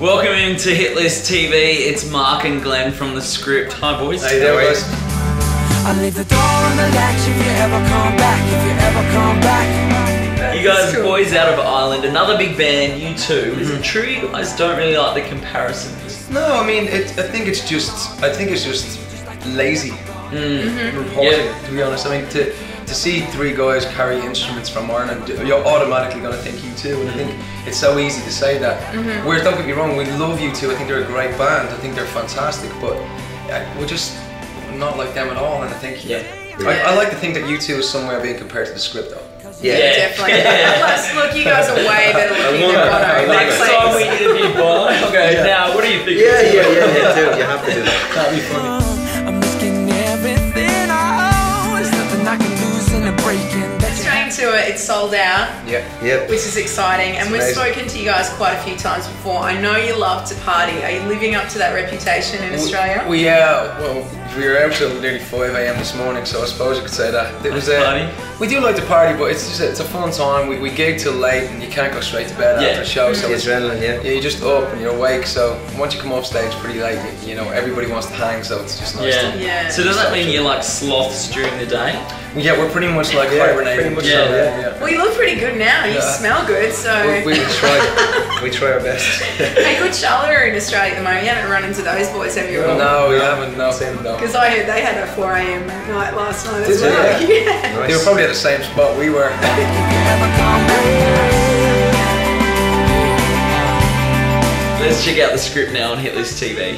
Welcome into Hitlist TV. It's Mark and Glenn from the script. Hi, boys. Hey there, doing, guys? I leave the door on the latch if you ever come back, if you ever come back. You guys are boys out of Ireland. Another big band, U2 Is it mhm. true you guys don't really like the comparisons? No, I mean, it, I think it's just, I think it's just lazy mm. reporting. Yeah. To be honest, I mean, to to see three guys carry instruments from Ireland, you're automatically going to think U2, and I think it's so easy to say that. Whereas, don't get me wrong, we love U2. I think they're a great band. I think they're fantastic, but uh, we're just not like them at all. And I think, Yeah. I, I like to think that U2 is somewhere being compared to the script, though. Yeah, Yeah. definitely. Yeah. Plus, look, you guys are way better looking than wanna- Bono. I like Like, Next time we please. interview Bono. Okay, now what do you think? Yeah, yeah, yeah, yeah, do. You have to do that. That'd be funny. To it, it's sold out, Yeah. Yep. which is exciting. And we've amazing. spoken to you guys quite a few times before. I know you love to party. Are you living up to that reputation in Australia? We, yeah, well, we were out till nearly 5 a.m. this morning, so I suppose you could say that. It was uh, Party? We do like to party, but it's just it's a fun time. We, we gig till late, and you can't go straight to bed Yeah. after a show. So The it's, adrenaline, yeah. yeah, you're just up and you're awake. So once you come off stage pretty late, you, you know everybody wants to hang, so it's just nice. Yeah. To, Yeah. So does that mean you're like sloths during the day? yeah, we're pretty much like Yeah, hibernating. pretty much so, yeah. Well, you look pretty good now. You Yeah. smell good. So, We, we, We try. We try our best. hey, good Charlotte are in Australia at the moment. You haven't run into those boys, have you? no, we haven't. No, Same. no. Because I heard they had a 4 a.m. night last night as Did they? well. Yeah. Yeah. Nice. They were probably at the same spot we were. If you ever come back. Let's check out the script now on Hitlist TV.